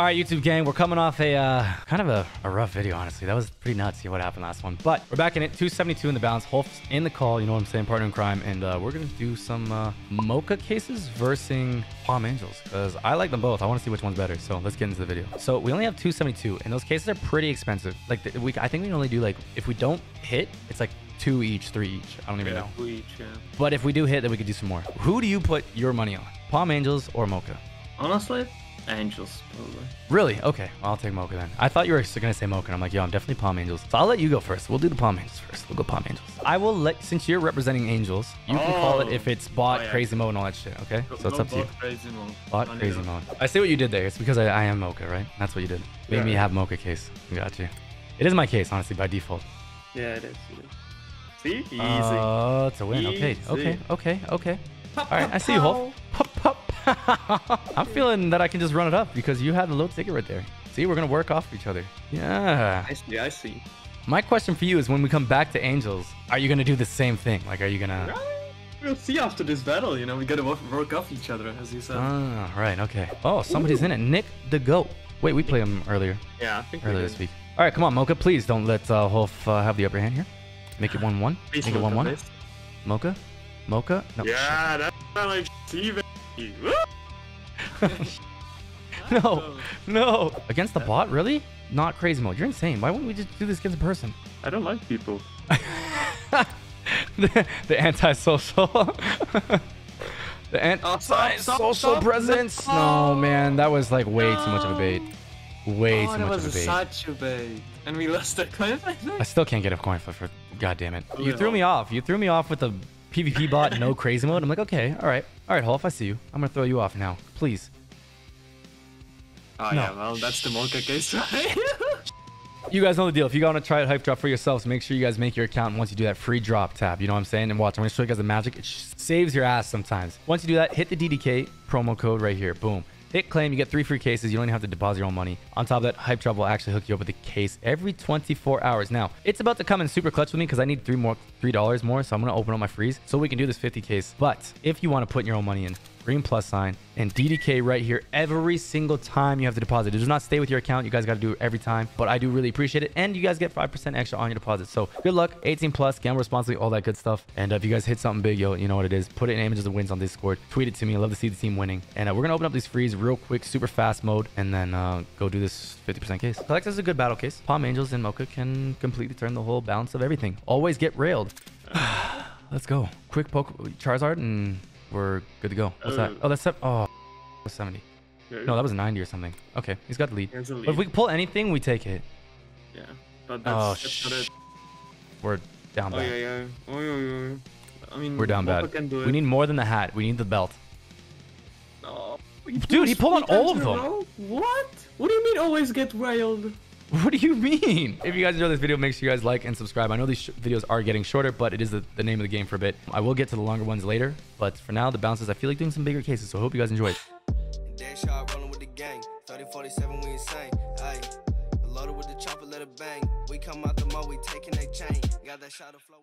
All right, YouTube gang, we're coming off a uh, kind of a, a rough video, honestly. That was pretty nuts. See what happened last one, but we're back in it. 272 in the balance. Holf's in the call. You know what I'm saying? Partner in crime, and uh, we're gonna do some uh, Mocha cases versus Palm Angels because I like them both. I want to see which one's better. So let's get into the video. So we only have 272, and those cases are pretty expensive. Like the, we, I think we can only do like if we don't hit, it's like two each, three each. I don't even Yeah, know. two each, yeah. But if we do hit, then we could do some more. Who do you put your money on? Palm Angels or Mocha? Honestly, Angels, probably. Really? Okay, well, I'll take Mocha then. I thought you were gonna say Mocha, and I'm like, yo, I'm definitely Palm Angels. So I'll let you go first. We'll do the Palm Angels first. We'll go Palm Angels. I will let, since you're representing Angels, you can call it Oh. if it's bot, Oh, yeah. crazy mode, and all that shit. Okay, so it's up to you. bot Crazy mode. Bot, Only crazy mode. I see what you did there. It's because I, I am Mocha, right? That's what you did. Made Yeah. me have Mocha case. Got you. It is my case, honestly, by default. Yeah, it is. It is. See? Easy. Uh, it's a win. Okay, okay, Easy. okay, okay. Pop, All right, pop, I see you, Hulk. Pow. Pop, pop. I'm feeling that I can just run it up because you had a low ticket right there. See, we're gonna work off of each other. Yeah. I see, I see. My question for you is when we come back to Angels, are you gonna do the same thing? Like, are you gonna? We'll see after this battle, you know, we gotta work, work off each other, as you said. Ah, right. Okay. Oh, somebody's in it. Nick the Goat. Wait, we played him earlier, yeah, I think we earlier did. this week. All right, come on, Mocha. Please don't let uh, Wolf uh, have the upper hand here. Make it one-one. Please Make it one-one. this. Mocha. Mocha. No. Yeah, that's not like Steven. No. No. Against the bot, really? Not crazy mode. You're insane. Why wouldn't we just do this against a person? I don't like people. the, the antisocial. the Oh, stop, stop, antisocial stop. presence. No, man, that was like way too much of a bait. Way oh, too much was of a bait. such a bait. And we lost the clip, I I still can't get a coin flip for. God damn it! You Yeah. threw me off. You threw me off with the PvP bot, no crazy mode. I'm like, okay, all right, all right, Holf, I see you. I'm gonna throw you off now, please. Oh, No. yeah, well, that's the Mocha case, right? You guys know the deal. If you want to try it hype drop for yourselves, make sure you guys make your account. And once you do that, free drop tab. You know what I'm saying? And watch, I'm going to show you guys the magic. It saves your ass sometimes. Once you do that, hit the DDK promo code right here. Boom. Hit claim. You get three free cases. You don't even have to deposit your own money. On top of that, hype drop will actually hook you up with a case every 24 hours. Now, it's about to come in super clutch with me because I need three more, three dollars more. So I'm going to open up my freeze so we can do this 50 case. But if you want to put your own money in, green plus sign and DDK right here every single time you have to deposit. It does not stay with your account. You guys got to do it every time, but I do really appreciate it. And you guys get 5% extra on your deposit. So good luck, 18 plus, gamble responsibly, all that good stuff. And uh, if you guys hit something big, yo, you know what it is. Put it in images of wins on Discord. Tweet it to me. I love to see the team winning. And uh, we're going to open up these frees real quick, super fast mode, and then uh, go do this 50% case. Collects is a good battle case. Palm Angels and Mocha can completely turn the whole balance of everything. Always get railed. Let's go. Quick poke Charizard and we're good to go. What's that? Uh, Oh, that's oh, that's 70. No, that was a 90 or something. Okay, he's got the lead. But if we pull anything, we take it. Yeah, but Oh, that's, that's not sh- it. We're down bad. Oh, yeah, yeah. Oh, yeah, yeah. I mean, We're down Mocha bad. Can do We need more than the hat. We need the belt. No. Dude, he pulled on all of them. What? What do you mean always get railed? What do you mean? If you guys enjoyed this video, make sure you guys like and subscribe. I know these videos are getting shorter, but it is the, the name of the game for a bit. I will get to the longer ones later, but for now, the bounces, I feel like doing some bigger cases, so I hope you guys enjoy it. Dead rolling with the gang. 30 47, we. Loaded with the chopper, let it bang. We come out the mud, we taking they chain. Got that shot of flow,